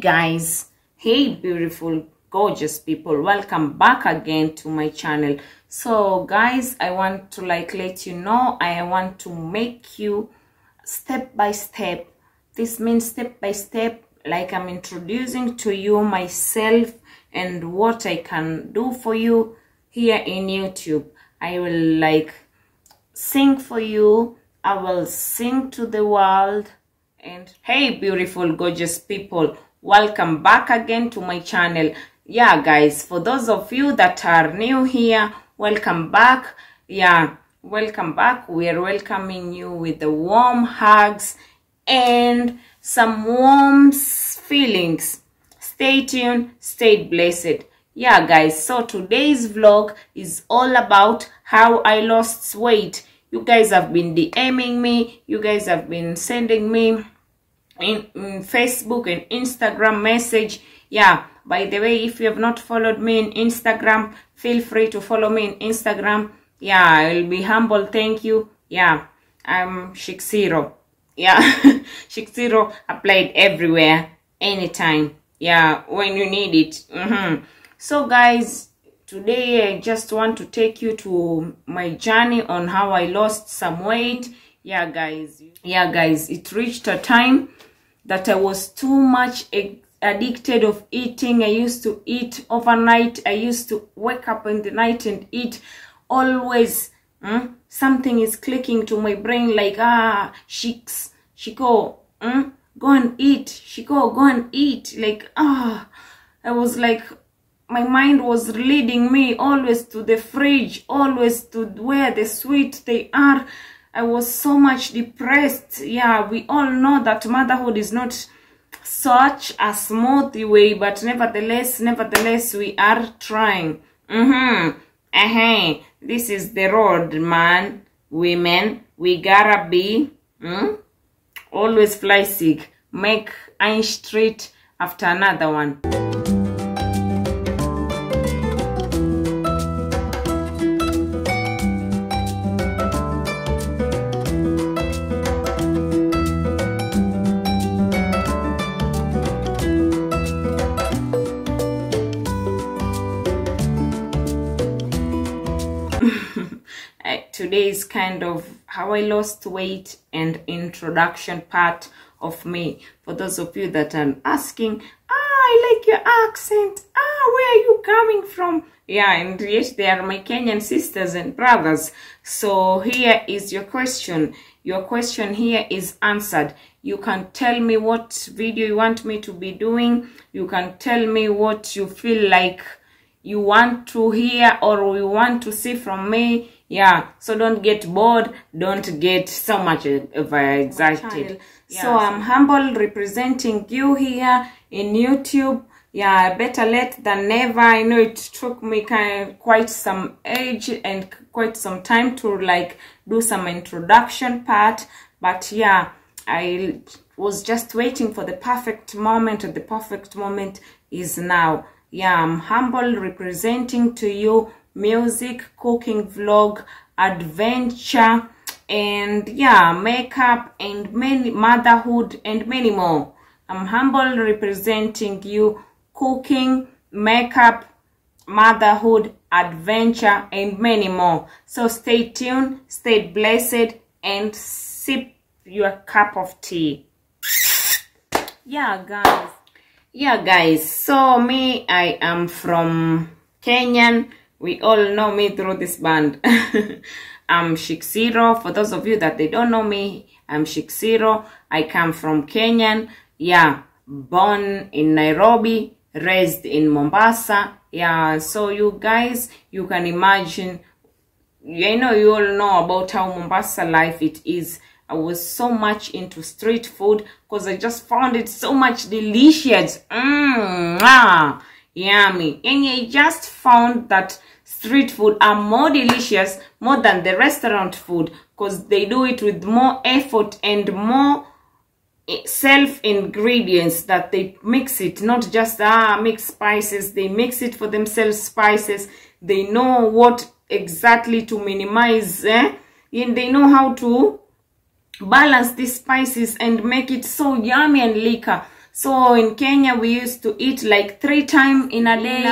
Guys, hey beautiful, gorgeous people, welcome back again to my channel. So guys, I want to like let you know, I want to make you step by step. This means step by step, like I'm introducing to you myself and what I can do for you here in YouTube. I will like sing for you. I will sing to the world. And hey, beautiful, gorgeous people, welcome back again to my channel. Yeah, guys, for those of you that are new here, welcome back. Yeah, welcome back. We are welcoming you with the warm hugs and some warm feelings. Stay tuned, stay blessed. Yeah, guys, so today's vlog is all about how I lost weight you guys have been DMing me. You guys have been sending me in, in, Facebook and Instagram message. Yeah, by the way, if you have not followed me in Instagram, feel free to follow me in Instagram. Yeah, I'll be humble. Thank you. Yeah, I'm Shiks Hiro. Yeah, Shiks Hiro applied everywhere, anytime. Yeah, when you need it. Mm -hmm. So, guys, today i just want to take you to my journey on how i lost some weight yeah guys yeah guys it reached a time that i was too much addicted of eating i used to eat overnight i used to wake up in the night and eat always mm? something is clicking to my brain like ah shikes shiko mm? go and eat shiko go and eat like ah i was like my mind was leading me always to the fridge, always to where the sweet they are. I was so much depressed. Yeah, we all know that motherhood is not such a smooth way, but nevertheless, nevertheless, we are trying. Mm-hmm. Uh-huh. This is the road, man. Women, we gotta be mm? always fly sick. Make ein street after another one. Today is kind of how I lost weight and introduction part of me. For those of you that are asking, ah, I like your accent. Ah, where are you coming from? Yeah, and yes, they are my Kenyan sisters and brothers. So here is your question. Your question here is answered. You can tell me what video you want me to be doing. You can tell me what you feel like you want to hear or you want to see from me yeah so don't get bored don't get so much of excited yeah, so i'm humble representing you here in youtube. Yeah better late than never. I know it took me kind of quite some age and quite some time to like do some introduction part. But yeah i was just waiting for the perfect moment and the perfect moment is now. Yeah i'm humble representing to you music cooking vlog adventure and yeah makeup and many motherhood and many more. I'm humble representing you cooking makeup motherhood adventure and many more. So stay tuned stay blessed and sip your cup of tea. Yeah guys. Yeah guys. So me i am from kenyan we all know me through this band. I'm Shiks Hiro for those of you that they don't know me i'm Shiks Hiro i come from kenyan. Yeah born in nairobi raised in mombasa. Yeah so you guys you can imagine you know you all know about how mombasa life it is. I was so much into street food because I just found it so much delicious. Ah, yummy. And I just found that street food are more delicious more than the restaurant food because they do it with more effort and more eh, self ingredients that they mix it not just ah mix spices they mix it for themselves spices they know what exactly to minimize eh? and they know how to balance these spices and make it so yummy and liquor so in kenya we used to eat like three time in a day.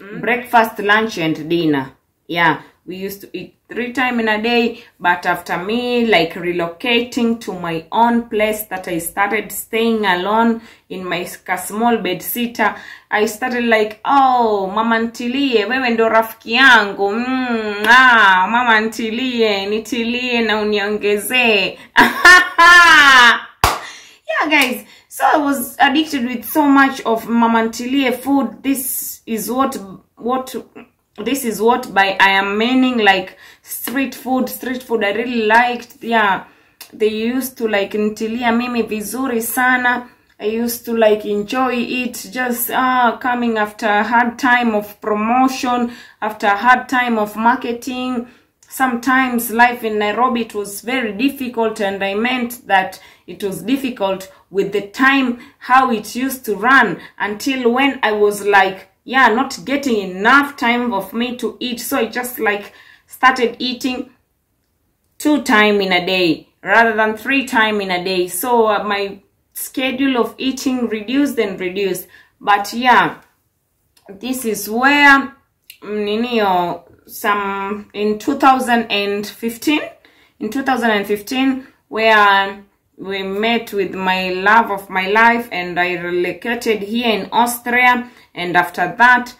Mm. breakfast lunch and dinner. Yeah we used to eat three time in a day. But after me like relocating to my own place that i started staying alone in my small bed sitter i started like oh mama ntilie wewe ndo rafiki yangu. Mm, ah, mama ntilie nitilie na uniongezee. Yeah guys so i was addicted with so much of mamantilie food. This is what what this is what by i am meaning like street food street food i really liked. Yeah they used to like ntilia mimi vizuri sana. I used to like enjoy it. Just uh, coming after a hard time of promotion after a hard time of marketing sometimes life in nairobi it was very difficult and i meant that it was difficult with the time how it used to run until when i was like yeah not getting enough time of me to eat. So i just like started eating two time in a day rather than three time in a day. So uh, my schedule of eating reduced and reduced. But yeah this is where ninio some in 2015 in 2015 where we met with my love of my life and i relocated here in austria. And after that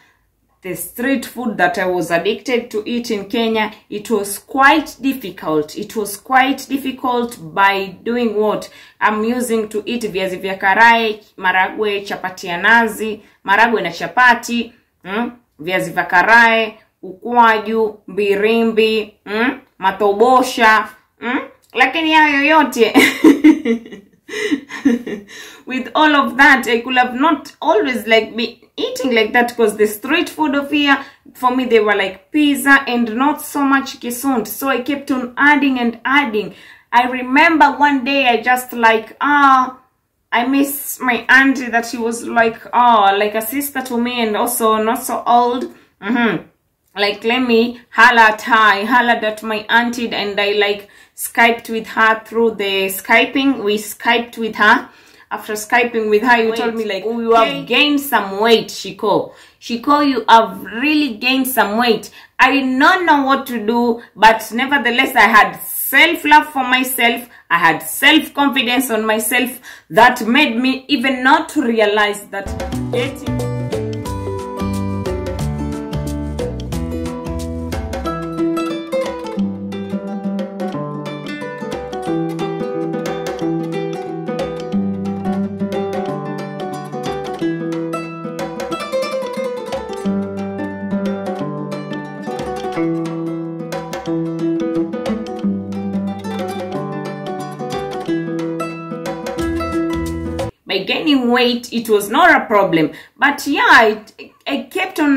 the street food that i was addicted to eat in kenya it was quite difficult. It was quite difficult by doing what? I'm using to eat viazi vya karai maragwe chapati ya nazi maragwe na chapati mm? Viazi vya karae ukwaju mbirimbi mm? matobosha mm? lakini hayo yote with all of that i could have not always like be eating like that because the street food of here for me they were like pizza and not so much kisund so i kept on adding and adding i remember one day i just like ah I miss my auntie that she was like oh like a sister to me and also not so old. Mm-hmm. Like let me holla at her. I hollered at my auntie and I like skyped with her through the skyping. We skyped with her. After skyping with her, you told me like, oh, you have gained some weight, Shiko. Shiko, you have really gained some weight. I did not know what to do, but nevertheless, I had self-love for myself. I had self-confidence on myself that made me even not realize that weight it was not a problem. But yeah i kept on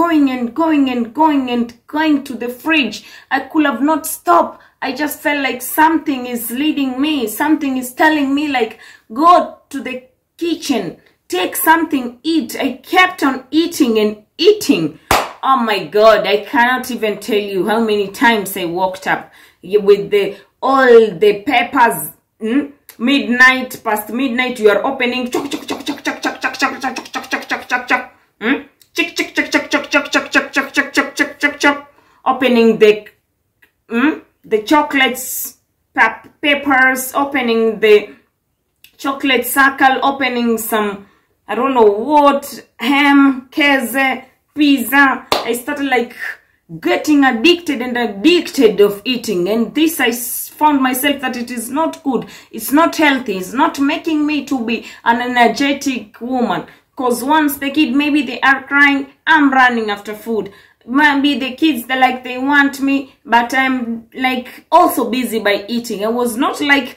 going and going and going and going to the fridge. I could have not stopped. I just felt like something is leading me. Something is telling me like go to the kitchen. Take something eat. I kept on eating and eating. Oh my god i cannot even tell you how many times i walked up with the all the peppers mm? Midnight past midnight you are opening chok chok chok chok chok chok chok chok chok chok chok chok chok chok hmm chick chick chick chick chick chick chick chick chick chick chick chick chick chick opening the hmm the chocolates pap- peppers opening the chocolate circle opening some i don't know what ham keze pizza i started like getting addicted and addicted of eating. And this i found myself that it is not good. It's not healthy. It's not making me to be an energetic woman. Because once the kid maybe they are crying i'm running after food. Maybe the kids they like they want me but i'm like also busy by eating. I was not like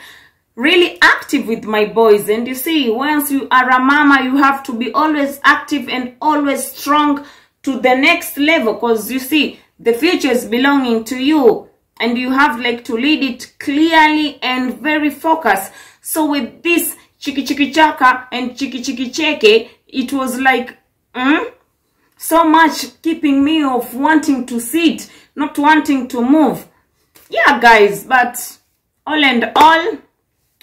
really active with my boys. And you see once you are a mama you have to be always active and always strong to the next level because you see the future is belonging to you and you have like to lead it clearly and very focused so with this chiki chiki chaka and chiki chiki cheke it was like mm, so much keeping me of wanting to sit not wanting to move yeah guys but all and all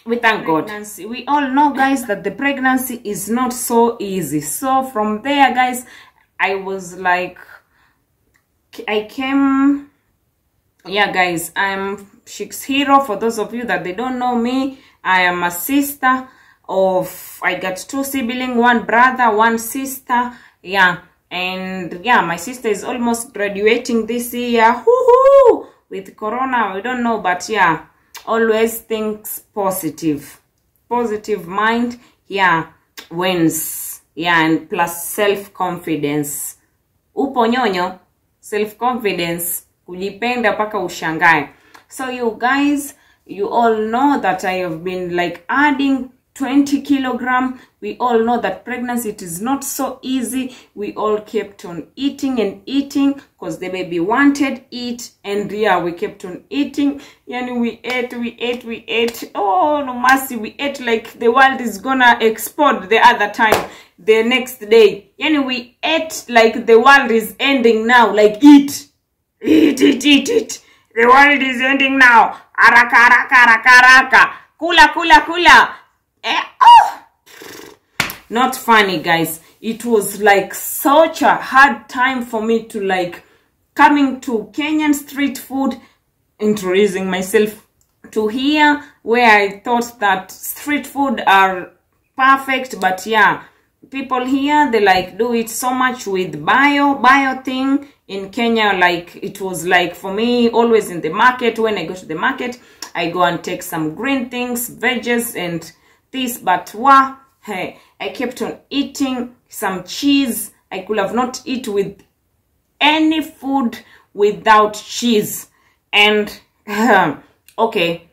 we thank God. We all know, guys, that the pregnancy is not so easy. So from there, guys, I was like, I came, yeah, guys, I'm Shiks Hiro. For those of you that they don't know me, I am a sister of, I got two siblings, one brother, one sister, yeah. And yeah, my sister is almost graduating this year. Woohoo! With Corona, we don't know, but yeah, always thinks positive. Positive mind, yeah, wins. And plus self-confidence. Upo nyonyo, self-confidence, kujipenda mpaka ushangae. So you guys, you all know that I have been like adding 20 kilogram we all know that pregnancy it is not so easy. We all kept on eating and eating because the baby wanted it and yeah we kept on eating. Yani we ate we ate we ate. Oh no mercy we ate like the world is gonna explode the other time the next day. Yani we ate like the world is ending now like eat eat eat eat eat. The world is ending now. Haraka haraka haraka haraka kula kula kula. Eh, oh! Not funny, guys. It was like such a hard time for me to like coming to Kenyan street food, introducing myself to here where I thought that street food are perfect, but yeah, people here they like do it so much with bio bio thing in Kenya. Like it was like for me always in the market when I go to the market, I go and take some green things, veggies and this but wow i kept on eating some cheese i could have not eat with any food without cheese and okay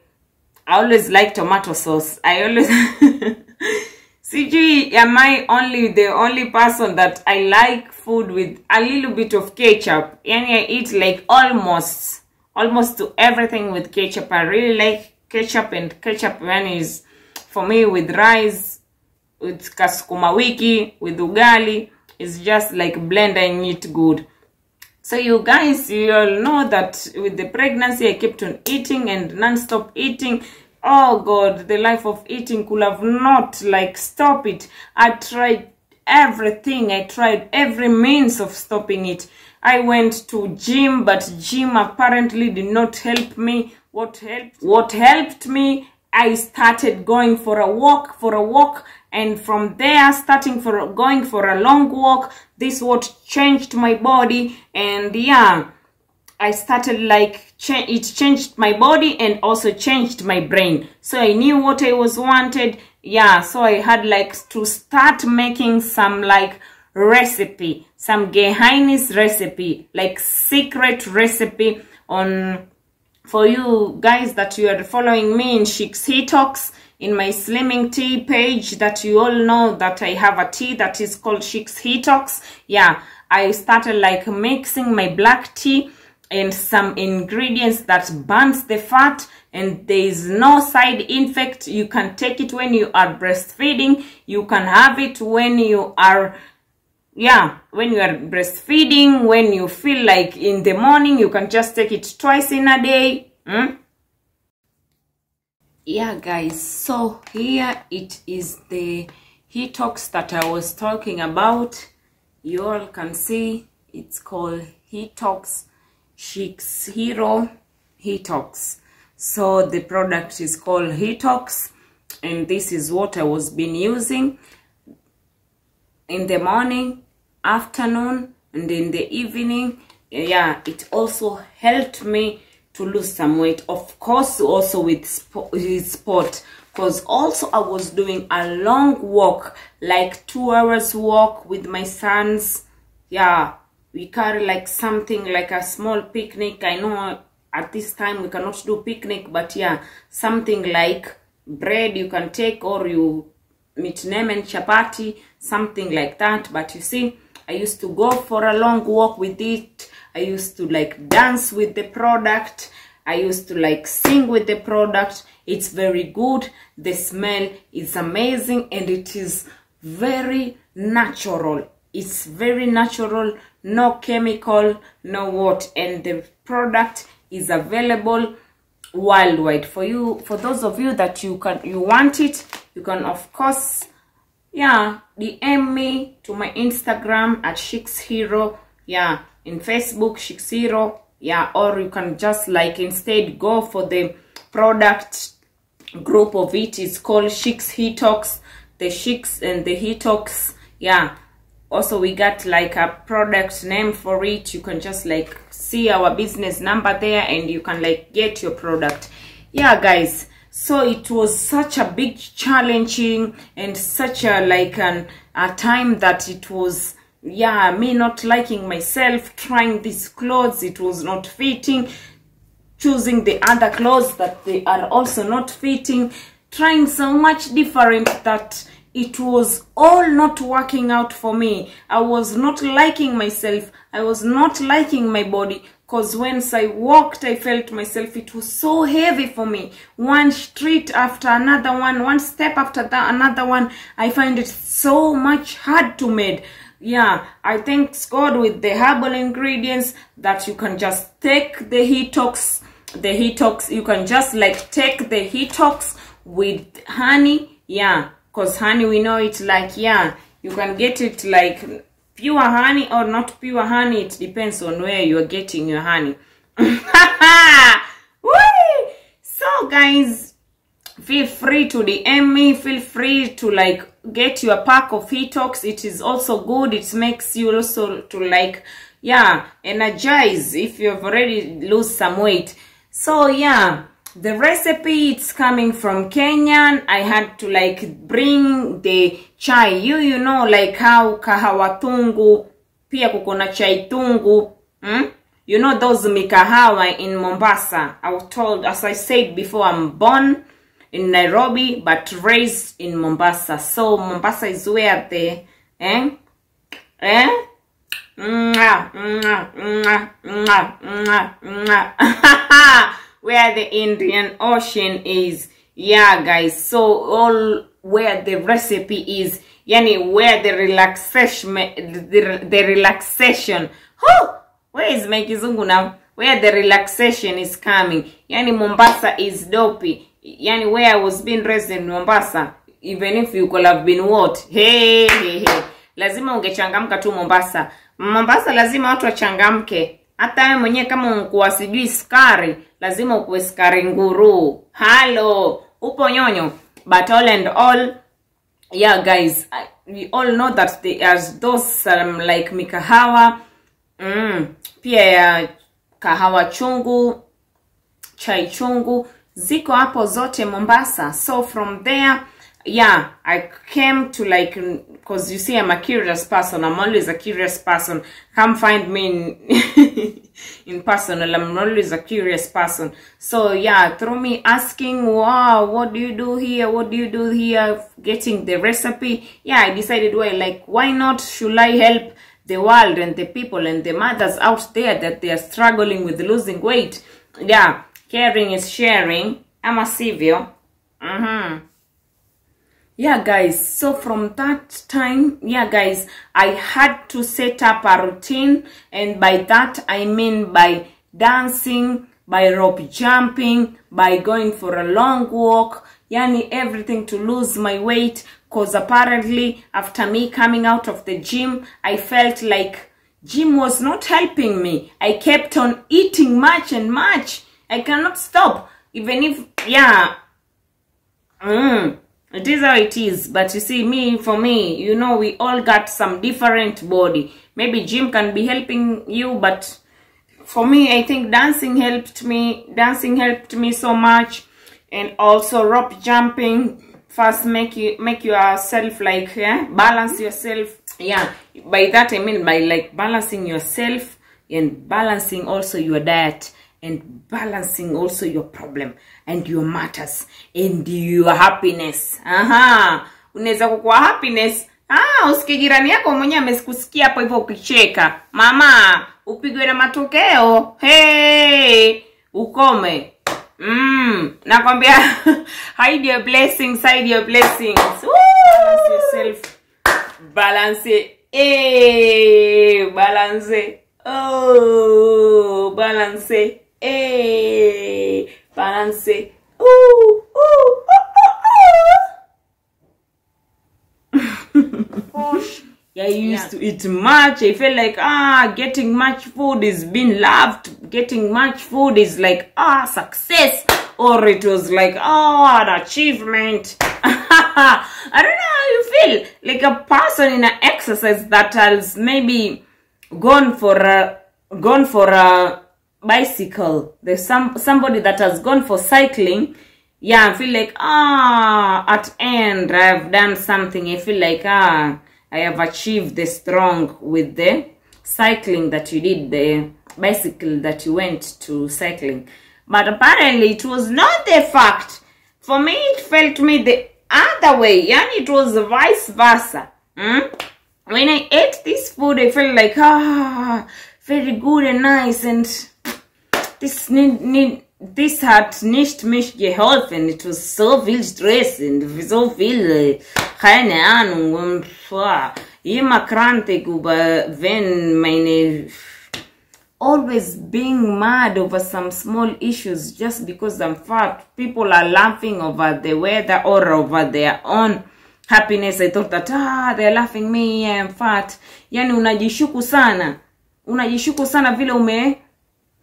i always like tomato sauce i always CG, am I only the only person that I like food with a little bit of ketchup? And I eat like almost, almost to everything with ketchup. I really like ketchup and ketchup when is for me with rice with kasukuma wiki with ugali. It's just like blending it good. So you guys you all know that with the pregnancy i kept on eating and non-stop eating. Oh god the life of eating could have not like stop it. I tried everything. I tried every means of stopping it. I went to gym but gym apparently did not help me. What helped? What helped me? I started going for a walk, for a walk, and from there, starting for going for a long walk, this what changed my body, and yeah, I started like cha- it changed my body and also changed my brain. So I knew what I was wanted. Yeah, so I had like to start making some like recipe, some Geheimnis recipe, like secret recipe on for you guys that you are following me in Shik's Talks in my slimming tea page that you all know that I have a tea that is called Shiks Hitox. Yeah, I started like mixing my black tea and some ingredients that burns the fat and there is no side effect. You can take it when you are breastfeeding. You can have it when you are yeah when you are breastfeeding when you feel like in the morning you can just take it twice in a day mm? Yeah guys so here it is the Hitox that i was talking about. You all can see it's called Hitox Shiks Hiro Hitox so the product is called He-Tox and this is what i was been using in the morning afternoon and in the evening. Yeah it also helped me to lose some weight. Of course also with sport because also i was doing a long walk like two hours walk with my sons. Yeah we carry like something like a small picnic. I know at this time we cannot do picnic but yeah something like bread you can take or you meat name and chapati something like that. But you see i used to go for a long walk with it i used to like dance with the product. I used to like sing with the product. It's very good. The smell is amazing and it is very natural. It's very natural. No chemical no what. And the product is available worldwide. For you for those of you that you can you want it you can of course yeah dm me to my instagram at Shiks Hiro yeah in facebook Shiks Hiro yeah or you can just like instead go for the product group of it. it is called Shiks Hitox. The shix and the hetox yeah. Also we got like a product name for it. You can just like see our business number there and you can like get your product. Yeah guys. So it was such a big challenging and such a like an a time that it was yeah me not liking myself trying these clothes it was not fitting. Choosing the other clothes that they are also not fitting. Trying so much different that it was all not working out for me. I was not liking myself. I was not liking my body. Because once i walked i felt myself it was so heavy for me. One street after another one one step after that another one i find it so much hard to make yeah i thank god with the herbal ingredients that you can just take the detox the detox you can just like take the detox with honey. Yeah because honey we know it like yeah you can get it like pure honey or not pure honey. It depends on where you're getting your honey. So guys feel free to dm me. Feel free to like get your pack of detox it is also good. It makes you also to like yeah energize if you've already lose some weight. So yeah the recipe it's coming from kenyan i had to like bring the chai. You you know like how kahawa tungu pia kuko na chai tungu hmm? you know those mikahawa in mombasa. I was told as i said before i'm born in nairobi but raised in mombasa so mombasa is where the eh eh where the Indian Ocean is. Yeah, guys. So all where the recipe is, yani where the relaxation, the, the relaxation. Oh, where is my kizungu now? Where the relaxation is coming. Yani Mombasa is dopey. Yani where I was being raised in Mombasa. Even if you could have been what? Hey, hey, hey. Lazima ungechangamka tu Mombasa. Mombasa lazima watu wachangamke. Hata wewe mwenyewe kama ukuwa sijui skari, lazima ukuwe skari nguru. Halo, upo nyonyo. But all and all, yeah guys, we all know that there are those um, like mikahawa, mm, pia ya kahawa chungu, chai chungu, ziko hapo zote Mombasa. So from there, yeah, I came to like, because you see, I'm a curious person. I'm always a curious person. Come find me in, in personal. I'm always a curious person. So yeah, through me asking, wow, what do you do here? What do you do here? Getting the recipe. Yeah, I decided, well, like, why not? Should I help the world and the people and the mothers out there that they are struggling with losing weight? Yeah, caring is sharing. Ama sivyo. Mm-hmm. Yeah guys. So from that time yeah guys i had to set up a routine. And by that i mean by dancing by rope jumping by going for a long walk. Yani everything to lose my weight. Because apparently after me coming out of the gym i felt like gym was not helping me. I kept on eating much and much i cannot stop. Even if yeah. Mm, it is how it is. But you see me for me you know we all got some different body. Maybe gym can be helping you but for me i think dancing helped me dancing helped me so much. And also rope jumping first make you make yourself like yeah balance yourself. Yeah by that i mean by like balancing yourself and balancing also your diet and balancing also your problem and your matters and your happiness. Aha. Unaweza kukuwa happiness. Ah usikie jirani yako mwenyewe amesikusikia hapo hivyo ukicheka. Mama upigwe na matokeo. Hey ukome. Mm, nakwambia hide your blessings hide your blessings. Woo! balance yourself. Balance eh balance oh balance and say, ooh, ooh, ooh, ooh, ooh. yeah, I used to eat much. I felt like, ah, getting much food is being loved. Getting much food is like, ah, success. Or it was like, oh, an achievement. I don't know how you feel. Like a person in an exercise that has maybe gone for a, gone for a bicycle. There's some somebody that has gone for cycling. Yeah, I feel like ah at end I've done something. I feel like ah I have achieved the strong with the cycling that you did, the bicycle that you went to cycling. But apparently it was not the fact. For me it felt me the other way. Yeah, it was vice versa. Hmm? When I ate this food I felt like ah very good and nice and need, this hat nicht mich geholfen. It was so viel Stress und so viel, keine Ahnung, und boah, immer krantig über, wenn meine, always being mad over some small issues just because I'm fat. People are laughing over the weather or over their own happiness. I thought that, ah, they're laughing me, I'm fat. Yani unajishuku sana. Unajishuku sana vile ume,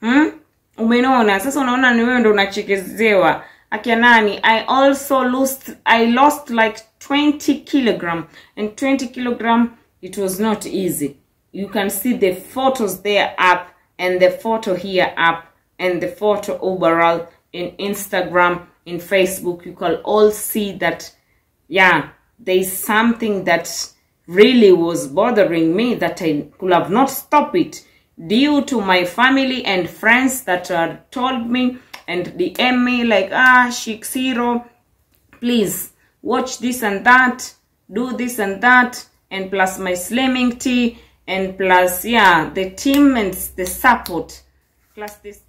hmm? Umenona sasa unaona ni wewe ndo unachekezewa. Akia nani? I also lost i lost like 20 kilogram. And 20 kilogram it was not easy. You can see the photos there up and the photo here up and the photo overall in instagram in facebook. You can all see that yeah there is something that really was bothering me that i could have not stopped it due to my family and friends that told me and DM me like, ah, Shiks Hiro, please watch this and that, do this and that, and plus my slimming tea, and plus, yeah, the team and the support, plus this.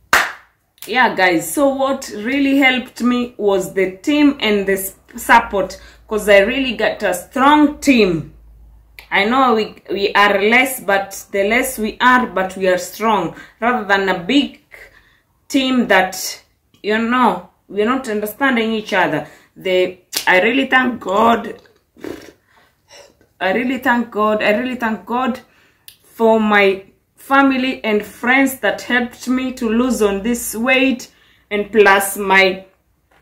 Yeah, guys, so what really helped me was the team and the support because I really got a strong team I know we we are less, but the less we are, but we are strong, rather than a big team that you know we're not understanding each other. The I really thank God. I really thank God. I really thank God for my family and friends that helped me to lose on this weight, and plus my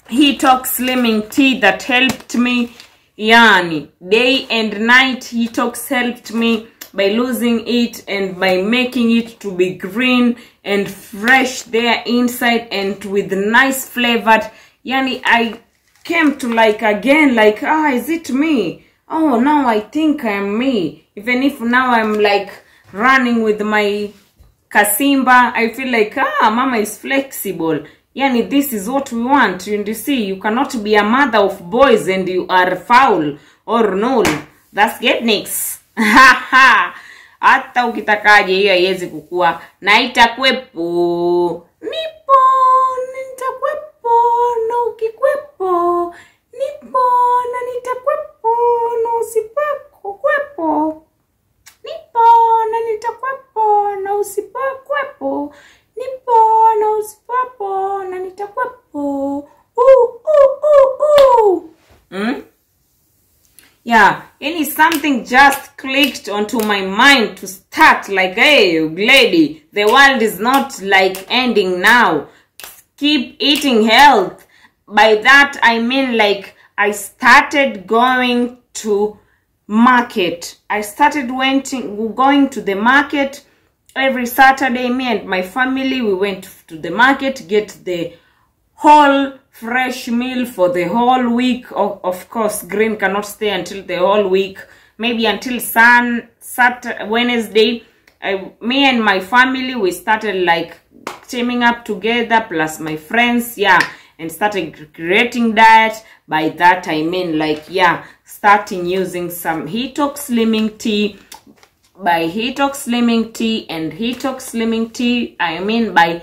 Hitox Slimming Tea that helped me yani day and night he talks helped me by losing it and by making it to be green and fresh there inside and with nice flavored. Yani i came to like again like ah is it me? Oh now i think i'm me. Even if now i'm like running with my kasimba i feel like ah mama is flexible yani this is what we want and you see you cannot be a mother of boys and you are foul or null. That's get getniks hata ukitakaje hiyo haiwezi kukua. Na itakwepo. Nipo nitakwepo. Na ukikwepo nipo na nitakwepo. Na usipakukwepo. Nipo na nitakwepo. Na usipokwepo nipo na usipapo na nitakwepo uh, uh, uh, uh. Mm? yeah any something just clicked onto my mind to start like hey lady the world is not like ending now keep eating health by that i mean like i started going to market i started went going to the market every saturday me and my family we went to the market get the whole fresh meal for the whole week. Of, of course green cannot stay until the whole week. Maybe until sun Saturday, wednesday. I, me and my family we started like teaming up together plus my friends yeah and started creating diet. By that i mean like yeah starting using some Hitox slimming tea by Hitox Slimming Tea and Hitox Slimming Tea. I mean by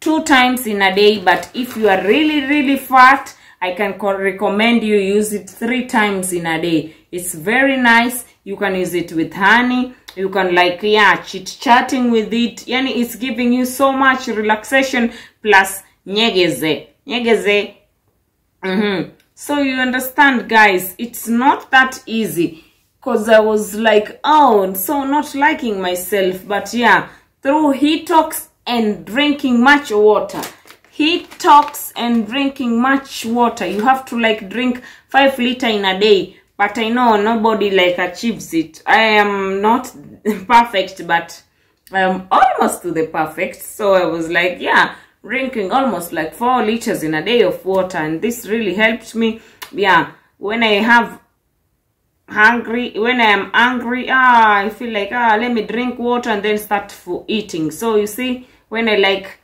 two times in a day. But if you are really, really fat, I can recommend you use it three times in a day. It's very nice. You can use it with honey. You can like, yeah, chit-chatting with it. Yani it's giving you so much relaxation plus nyegeze. nyegeze mm-hmm. so you understand guys it's not that easy because i was like oh so not liking myself but yeah through Hitox and drinking much water. Heat talks and drinking much water. You have to like drink five liter in a day but i know nobody like achieves it. I am not perfect but i'm almost to the perfect. So i was like yeah drinking almost like four liters in a day of water and this really helped me. Yeah when i have hungry when i am angry ah i feel like ah let me drink water and then start for eating. So you see when i like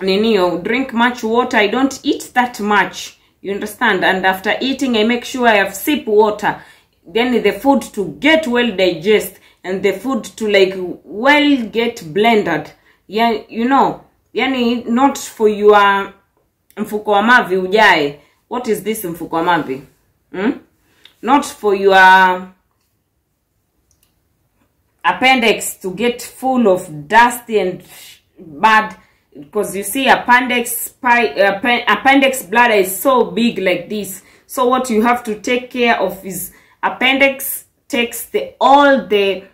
nini or drink much water i don't eat that much. You understand? And after eating i make sure i have sip water. Then the food to get well digest and the food to like well get blended. Yeah you know yani not for your mfuko wa ujae. What is this mfuko wa hmm? Not for your appendix to get full of dusty and bad because you see appendix appendix bladder is so big like this. So what you have to take care of is appendix takes the all the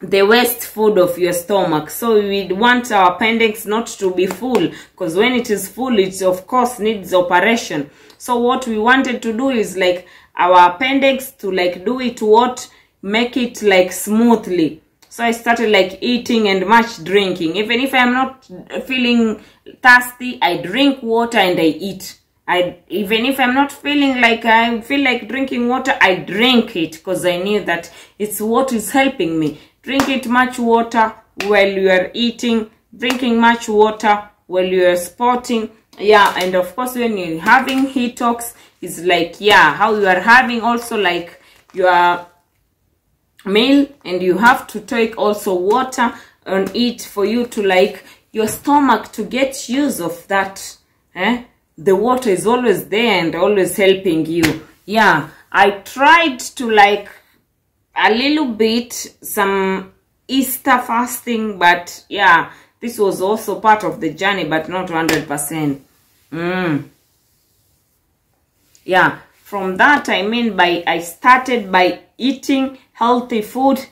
the waste food of your stomach. So we want our appendix not to be full because when it is full it of course needs operation. So what we wanted to do is like our appendix to like do it what? Make it like smoothly. So i started like eating and much drinking. Even if i'm not feeling thirsty i drink water and i eat. I even if I'm not feeling like I feel like drinking water, I drink it because I knew that it's what is helping me. Drink it much water while you are eating, drinking much water while you are sporting. Yeah, and of course when you're having Hitox, it's like yeah, how you are having also like your meal and you have to take also water on it for you to like your stomach to get use of that. Eh? the water is always there and always helping you yeah i tried to like a little bit some easter fasting but yeah this was also part of the journey but not 100% mm. yeah. From that i mean by i started by eating healthy food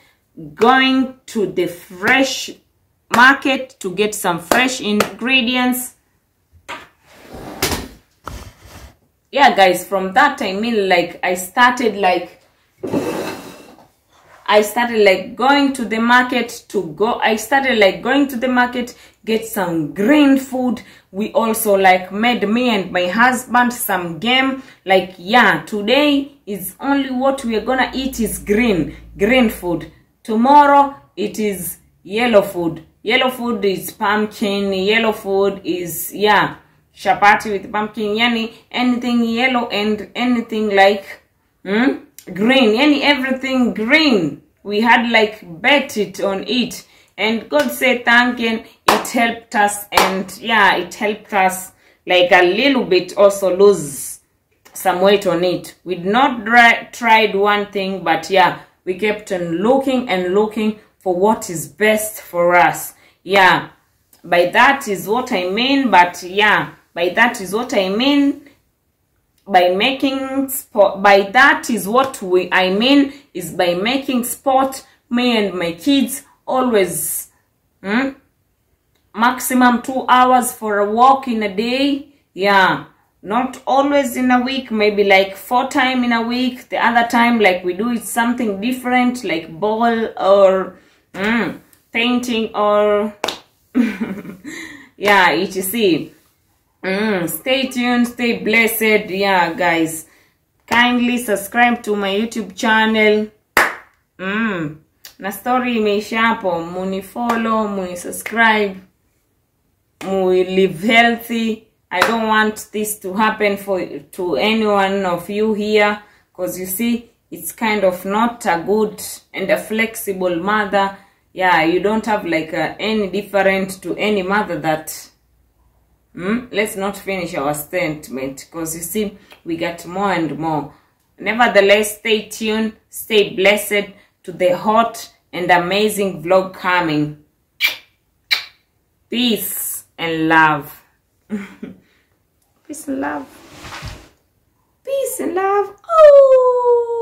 going to the fresh market to get some fresh ingredients. Yeah guys from that i mean like i started like i started like going to the market to go i started like going to the market get some green food. We also like made me and my husband some game. Like yeah today is only what we are gonna eat is green green food. Tomorrow it is yellow food. Yellow food is pumpkin yellow food is yeah chapati with pumpkin yani anything yellow and anything like hmm? Green yani everything green. We had like bet it on it. And god said thank you it helped us and yeah it helped us like a little bit also lose some weight on it. We'd not tried one thing but yeah we kept on looking and looking for what is best for us. Yeah. By that is what i mean but yeah by that is what i mean by making sport by that is what we i mean is by making sport me and my kids always hmm, maximum two hours for a walk in a day yeah. Not always in a week maybe like four time in a week. The other time like we do it something different like ball or mm, painting or yeah etc mm, stay tuned stay blessed. Yeah guys. Kindly subscribe to my youtube channel. Mm. na story imeisha hapo. Muni subscribe mu live healthy. I don't want this to happen for to any one of you here because you see it's kind of not a good and a flexible mother. Yeah you don't have like a, any different to any mother that mm? let's not finish our statement because you see we get more and more nevertheless stay tuned stay blessed to the hot and amazing vlog coming peace and love Peace and love. Peace and love. Oh.